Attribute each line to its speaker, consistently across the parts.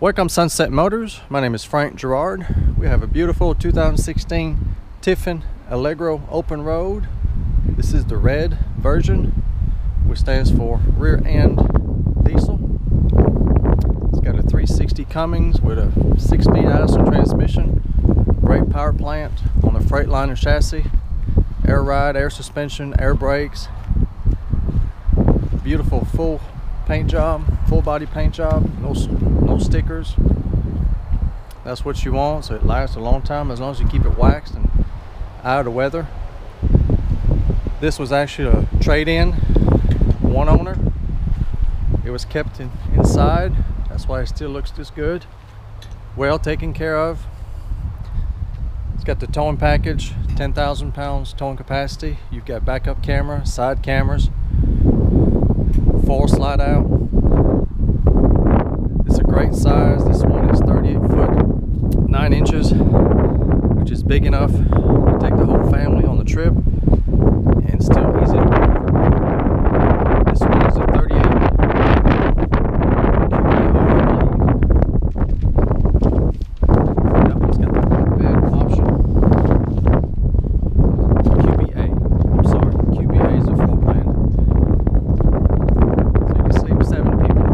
Speaker 1: Welcome Sunset Motors. My name is Frank Gerard. We have a beautiful 2016 Tiffin Allegro Open Road. This is the red version, which stands for rear end diesel. It's got a 360 Cummins with a six-speed Allison transmission, great power plant on the Freightliner chassis, air ride, air suspension, air brakes, beautiful full paint job, full body paint job, no, no stickers. That's what you want, so it lasts a long time as long as you keep it waxed and out of the weather. This was actually a trade-in, one owner. It was kept in, inside, that's why it still looks this good. Well taken care of. It's got the towing package, 10,000 pounds towing capacity. You've got backup camera, side cameras, four slide out. It's a great size. This one is 38 foot 9 inches, which is big enough to take the whole family on the trip and still easy to maneuver. This one is a 38 That one's got the bed option. QBA. I'm sorry, QBA is a floor plan. So you can sleep seven people.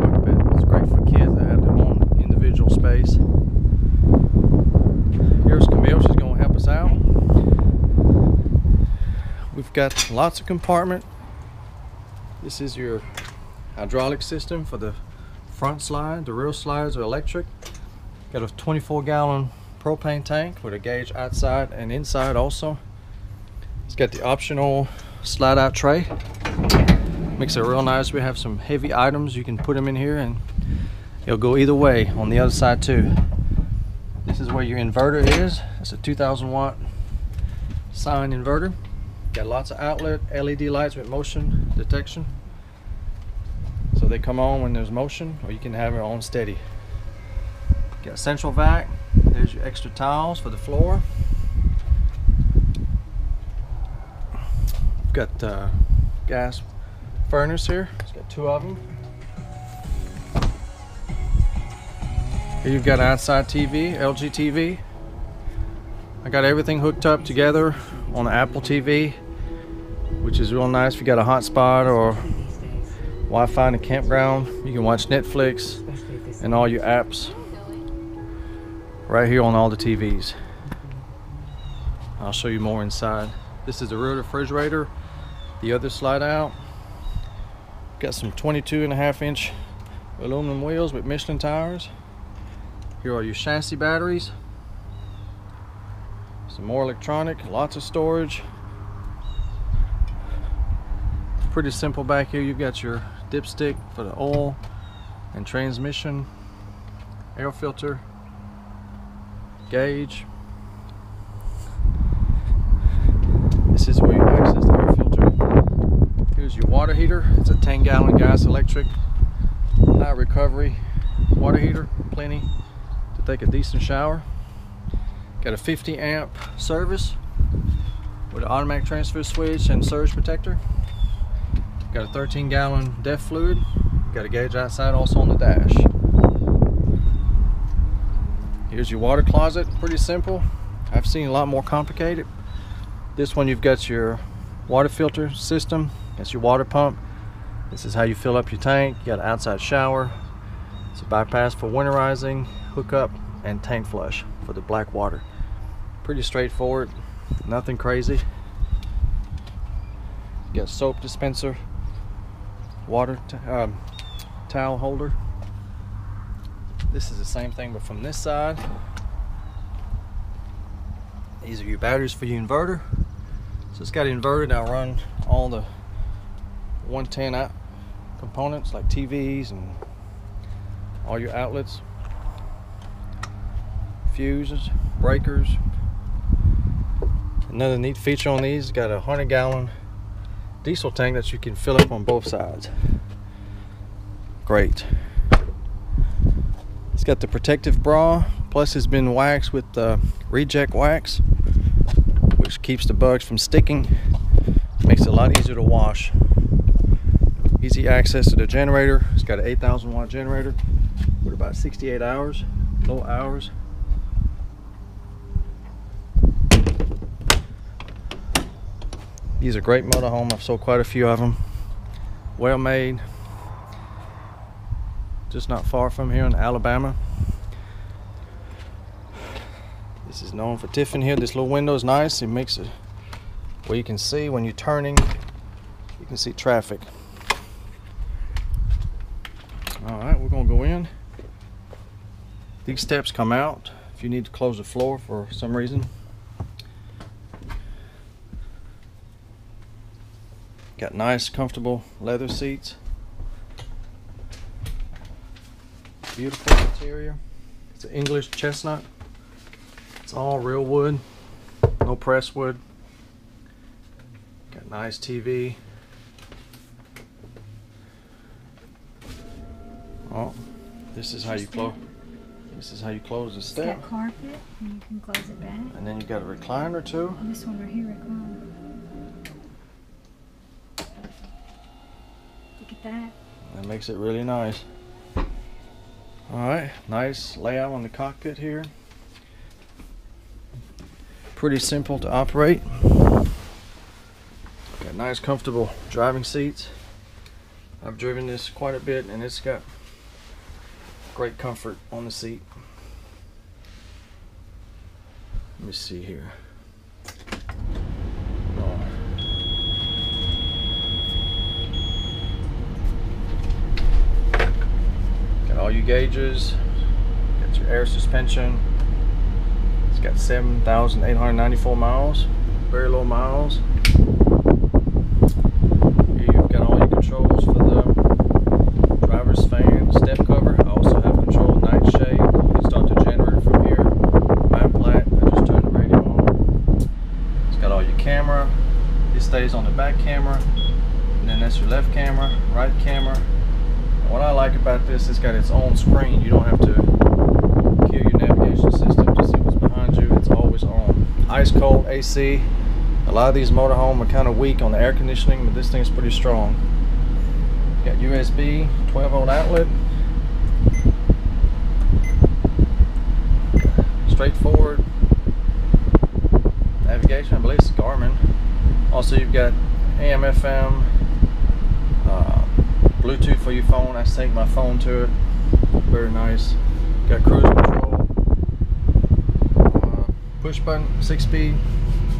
Speaker 1: Bunk bed. It's great for kids that have their own individual space. Here's Camille. She's going to help us out. We've got lots of compartment. This is your hydraulic system for the front slide. The rear slides are electric. Got a 24 gallon propane tank with a gauge outside and inside also. It's got the optional slide out tray. Makes it real nice. We have some heavy items. You can put them in here and it'll go either way on the other side too. This is where your inverter is. It's a 2000 watt sine inverter. Got lots of outlet LED lights with motion detection. So they come on when there's motion or you can have it on steady. Got central vac. There's your extra tiles for the floor. Got uh, gas furnace here. It's got two of them. Here you've got outside TV, LG TV. I got everything hooked up together on the Apple TV, which is real nice if you got a hotspot or Wi-Fi in the campground. You can watch Netflix and all your apps right here on all the TVs. I'll show you more inside. This is the rear refrigerator. The other slide out. Got some 22 and a half inch aluminum wheels with Michelin tires. Here are your chassis batteries. Some more electronic, lots of storage. Pretty simple back here. You've got your dipstick for the oil and transmission, air filter, gauge. This is where you access the air filter. Here's your water heater. It's a 10 gallon gas electric high recovery water heater. Plenty to take a decent shower. Got a 50 amp service with an automatic transfer switch and surge protector. Got a 13 gallon DEF fluid. Got a gauge outside also on the dash. Here's your water closet, pretty simple. I've seen a lot more complicated. This one you've got your water filter system. That's your water pump. This is how you fill up your tank. You got an outside shower. It's a bypass for winterizing, hookup, and tank flush for the black water. Pretty straightforward, nothing crazy. Got soap dispenser, water um, towel holder. This is the same thing, but from this side. These are your batteries for your inverter. So it's got inverted. I run all the 110 out components like TVs and all your outlets, fuses, breakers. Another neat feature on these, got a 100 gallon diesel tank that you can fill up on both sides. Great. It's got the protective bra, plus it's been waxed with uh, Rejex wax, which keeps the bugs from sticking. Makes it a lot easier to wash. Easy access to the generator. It's got an 8,000 watt generator with about 68 hours, low hours. These are great motorhome. I've sold quite a few of them. Well made. Just not far from here in Alabama. This is known for Tiffin here. This little window is nice. It makes it where you can see when you're turning, you can see traffic. All right, we're gonna go in. These steps come out if you need to close the floor for some reason. Got nice, comfortable leather seats. Beautiful interior. It's an English chestnut. It's all real wood, no press wood. Got nice TV. Oh, this is how you close. This is how you close the
Speaker 2: It's
Speaker 1: step.
Speaker 2: got carpet, and you can close it back.
Speaker 1: And then you got a recliner too.
Speaker 2: And this one right here, recline. Look at that.
Speaker 1: That makes it really nice. Alright, nice layout on the cockpit here. Pretty simple to operate. Got nice comfortable driving seats. I've driven this quite a bit and it's got great comfort on the seat. Let me see here. Oh. Got all your gauges. Got your air suspension. It's got 7,894 miles. Very low miles. You've got all your controls for the driver's fan, step cover. I also have control of night shade. You can start the generator from here. Map light. I just turned the radio on. It's got all your camera. It stays on the back camera. And then that's your left camera, right camera, what I like about this, it's got its own screen. You don't have to kill your navigation system to see what's behind you. It's always on. Ice cold AC. A lot of these motorhome are kind of weak on the air conditioning, but this thing's pretty strong. Got USB 12 volt outlet. Straightforward navigation. I believe it's Garmin. Also, you've got AM, FM. Bluetooth for your phone. I sync my phone to it. Very nice. Got cruise control. Uh, push button, six speed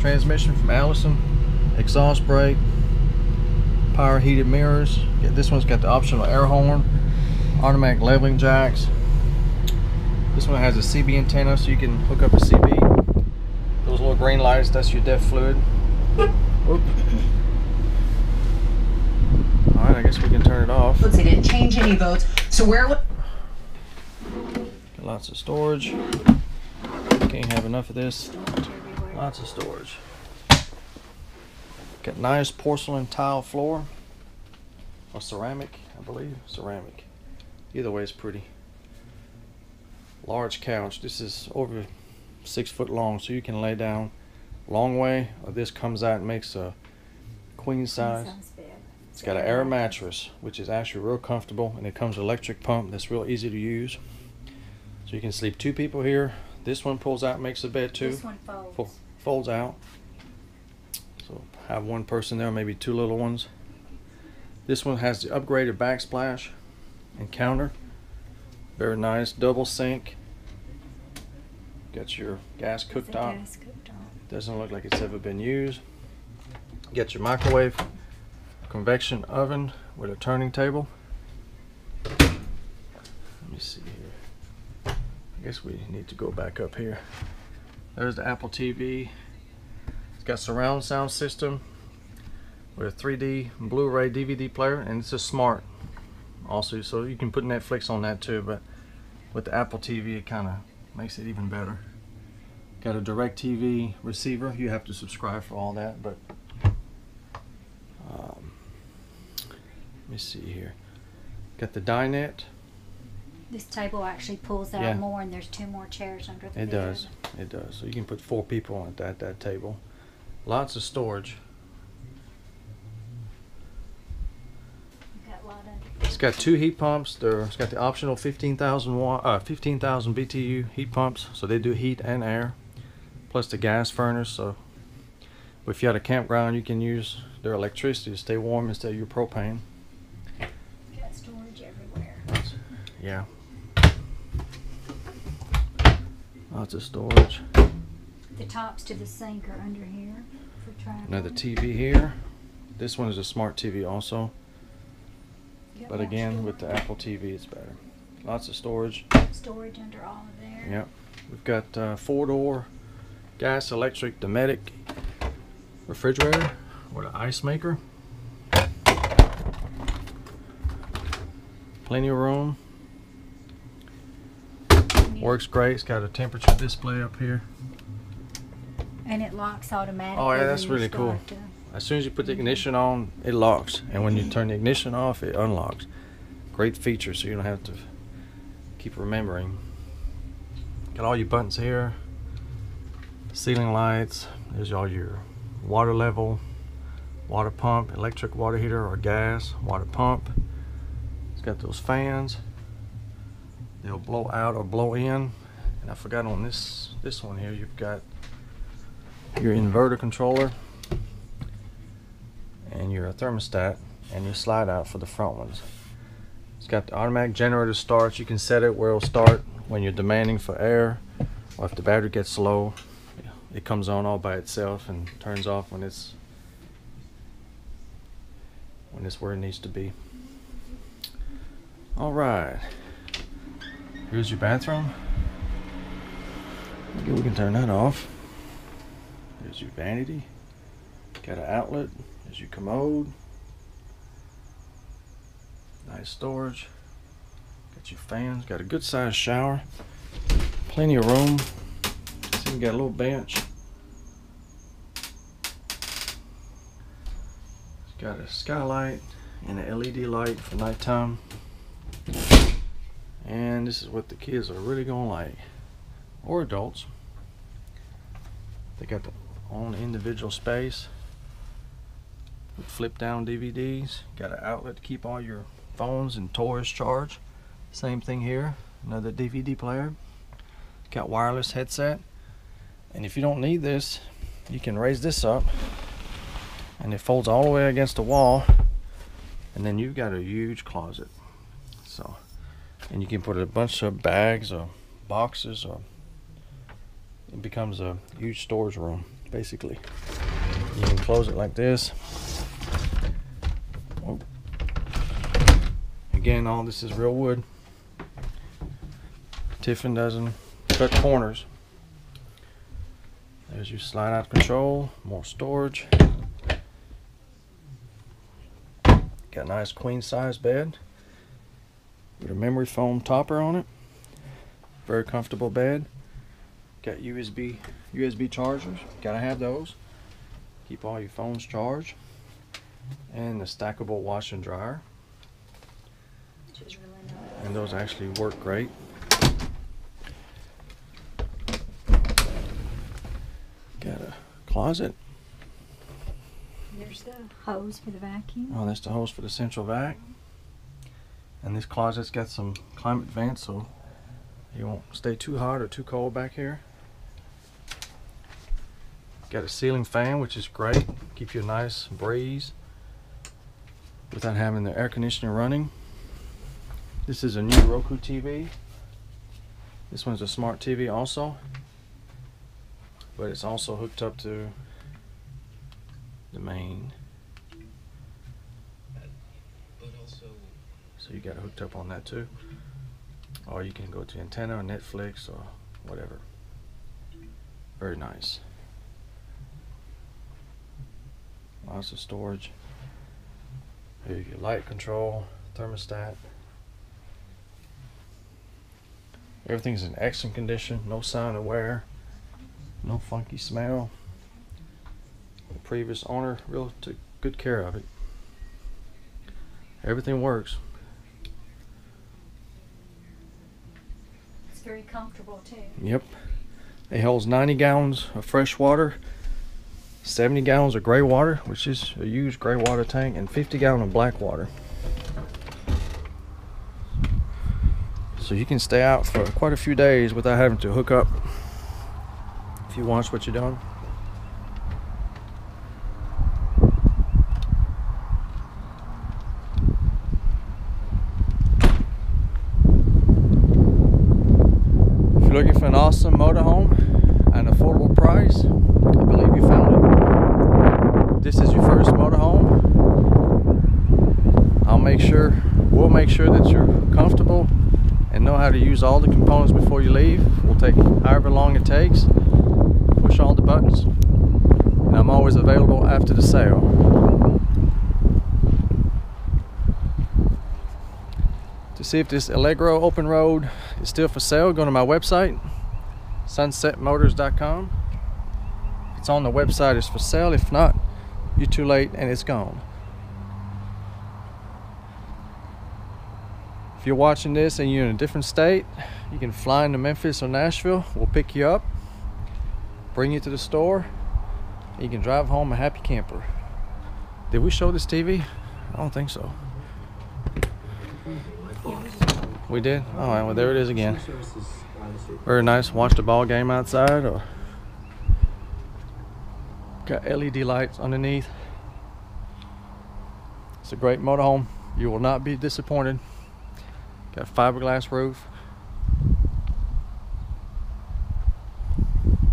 Speaker 1: transmission from Allison. Exhaust brake. Power heated mirrors. Yeah, this one's got the optional air horn. Automatic leveling jacks. This one has a CB antenna so you can hook up a CB. Those little green lights, that's your DEF fluid. Whoop. Alright, I guess we can turn it off.
Speaker 3: They didn't change any votes. So where would
Speaker 1: Got lots of storage. Can't have enough of this. Lots of storage. Got nice porcelain tile floor. Or ceramic, I believe. Ceramic. Either way, it's pretty. Large couch. This is over six foot long, so you can lay down long way. Or this comes out and makes a queen size. It's got an air mattress, which is actually real comfortable, and it comes with electric pump that's real easy to use. So you can sleep two people here. This one pulls out, makes a bed too.
Speaker 2: This one folds.
Speaker 1: Fo- folds out. So have one person there, maybe two little ones. This one has the upgraded backsplash and counter. Very nice, double sink. Got your gas cooktop.
Speaker 2: gas cooktop.
Speaker 1: Doesn't look like it's ever been used. Get your microwave, convection oven with a turning table. Let me see here. I guess we need to go back up here. There's the Apple TV. It's got surround sound system with a 3D Blu-ray DVD player and it's a smart also so you can put Netflix on that too but with the Apple TV it kind of makes it even better. Got a DirecTV receiver. You have to subscribe for all that, but um, let me see here. Got the dinette.
Speaker 2: This table actually pulls out
Speaker 1: Yeah.
Speaker 2: more, and there's two more chairs under the
Speaker 1: It
Speaker 2: bed.
Speaker 1: does. It does. So you can put four people at that, that table. Lots of storage.
Speaker 2: You've got
Speaker 1: got two heat pumps. It's got the optional 15,000 watt, uh, 15,000 BTU heat pumps, so they do heat and air, plus the gas furnace. So if you're at a campground, you can use their electricity to stay warm instead of your propane.
Speaker 2: Got storage everywhere.
Speaker 1: Yeah. Lots of storage.
Speaker 2: The tops to the sink are under here for travel.
Speaker 1: Another TV here. This one is a smart TV also,
Speaker 2: You
Speaker 1: but
Speaker 2: more
Speaker 1: again with the. Apple TV it's better. Lots of storage.
Speaker 2: storage under all of there.
Speaker 1: Yep. We've got uh, four door gas, electric, Dometic refrigerator or the ice maker. Plenty of room.
Speaker 2: And it-
Speaker 1: Works great. It's got a temperature display up here.
Speaker 2: And it locks automatically.
Speaker 1: Oh, yeah, that's really cool.
Speaker 2: to-
Speaker 1: As soon as you put the ignition on, it locks, and when you turn the ignition off, it unlocks. Great feature, so you don't have to keep remembering. Got all your buttons here. Ceiling lights. There's all your water level, water pump, electric water heater or gas, water pump. It's got those fans. They'll blow out or blow in. And I forgot on this this one here, you've got your inverter controller and your thermostat and your slide out for the front ones. It's got the automatic generator starts You can set it where it'll start when you're demanding for air or if the battery gets low. It comes on all by itself and turns off when it's when it's where it needs to be. All right. Here's your bathroom. Okay, we can turn that off. There's your vanity. Got an outlet. There's your commode. Nice storage. Got your fans. Got a good sized shower. Plenty of room. See, we got a little bench. It's got a skylight and an LED light for nighttime. And this is what the kids are really gonna like, or adults. They got their own individual space. Flip down DVDs. Got an outlet to keep all your phones and toys charged. Same thing here. Another DVD player. Got wireless headset. And if you don't need this, you can raise this up. And it folds all the way against the wall. And then you've got a huge closet. So, and you can put a bunch of bags or boxes or it becomes a huge storage room basically. You can close it like this. Oh. again all this is real wood. Tiffin doesn't cut corners. There's your slide out control more storage. Got a nice queen size bed with a memory foam topper on it very comfortable bed Got USB USB chargers. Gotta have those. Keep all your phones charged. And the stackable wash and dryer.
Speaker 2: Really nice.
Speaker 1: And those actually work great. Got a closet.
Speaker 2: There's the hose for the vacuum.
Speaker 1: Oh, that's the hose for the central vac. And this closet's got some climate vents so you won't stay too hot or too cold back here. Got a ceiling fan, which is great. Keep you a nice breeze without having the air conditioner running. This is a new Roku TV. This one's a smart TV also. But it's also hooked up to the main. So you got it hooked up on that too. Or you can go to antenna or Netflix or whatever. Very nice. Lots of storage. Here's your light control, thermostat. Everything's in excellent condition, no sign of wear, no funky smell. The previous owner really took good care of it. Everything works.
Speaker 2: Very comfortable too.
Speaker 1: Yep. It holds 90 gallons of fresh water, 70 gallons of gray water, which is a used gray water tank, and 50 gallon of black water. So you can stay out for quite a few days without having to hook up if you watch what you're doing. How to use all the components before you leave. We'll take however long it takes, push all the buttons, and I'm always available after the sale. To see if this Allegro open road is still for sale, go to my website, sunsetmotors.com. It's on the website, it's for sale. If not, you're too late and it's gone. If you're watching this and you're in a different state, you can fly into Memphis or Nashville. We'll pick you up, bring you to the store, you can drive home a happy camper. Did we show this TV? I don't think so. We did? All right, well, there it is again. Very nice. Watch the ball game outside or got LED lights underneath. It's a great motorhome. You will not be disappointed. Got a fiberglass roof.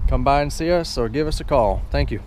Speaker 1: Come by and see us or give us a call. Thank you.